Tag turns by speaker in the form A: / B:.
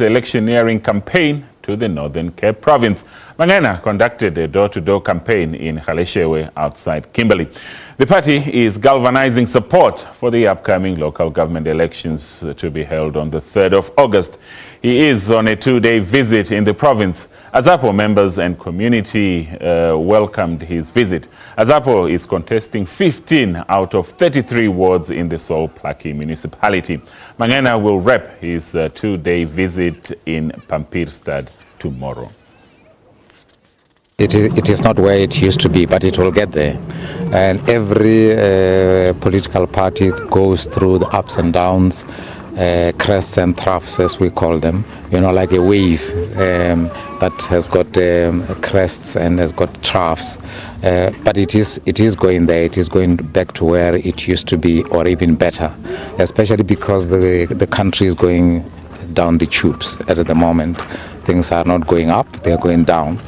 A: electioneering campaign to the Northern Cape province. Mangena conducted a door-to-door campaign in Galeshewe outside Kimberley. The party is galvanizing support for the upcoming local government elections to be held on the 3rd of August. He is on a two-day visit in the province. Azapo members and community uh, welcomed his visit. Azapo is contesting 15 out of 33 wards in the Sol Plaatje municipality. Mangena will rep his uh, two-day visit in Pampierstad tomorrow.
B: It is, it is not where it used to be, but it will get there. And every uh, political party goes through the ups and downs, uh, crests and troughs, as we call them. You know, like a wave um, that has got um, crests and has got troughs. Uh, but it is it is going there. It is going back to where it used to be, or even better. Especially because the the country is going down the tubes at the moment. Things are not going up; they are going down.